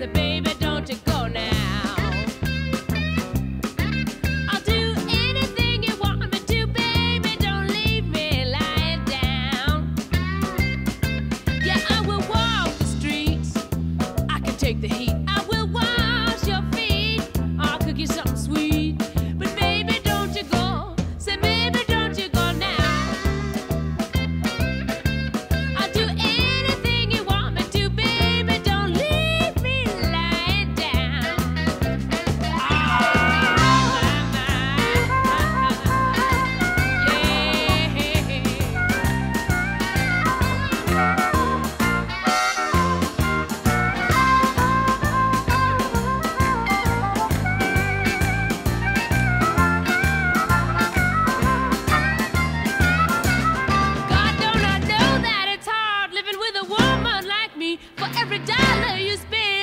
So baby, don't you go now. I'll do anything you want me to, baby. Don't leave me lying down. Yeah, I will walk the streets. I can take the heat. For every dollar you spend, I spend 33.